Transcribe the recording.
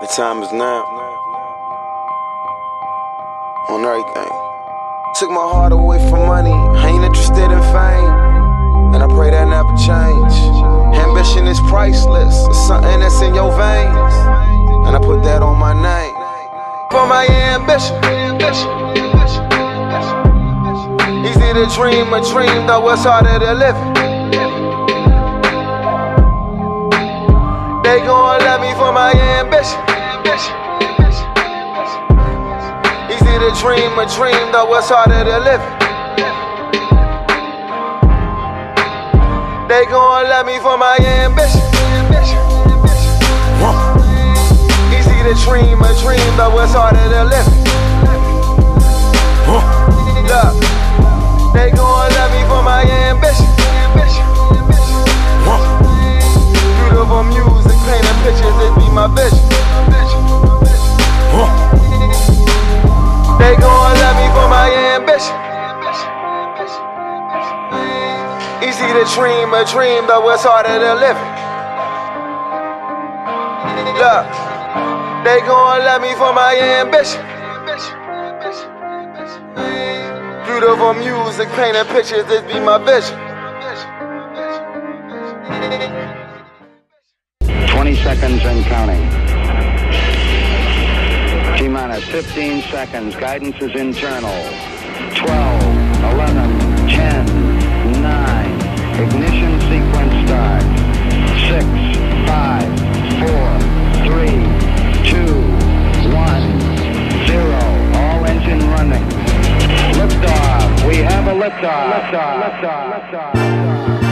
The time is now. On everything. Took my heart away from money. I ain't interested in fame. And I pray that never change. Ambition is priceless. It's something that's in your veins. And I put that on my name. For my ambition. Easy to dream a dream, though it's harder to live it. Dream a dream, though it's harder to live it. They gon' love me for my ambition. Easy to dream a dream, though it's harder to live it. Easy to dream a dream, though it's harder to live it. Look, they gon' love me for my ambition. Beautiful music, painting pictures, this be my vision. 20 seconds and counting. T minus 15 seconds. Guidance is internal. 12, 11, liftoff. Liftoff. Liftoff. Liftoff.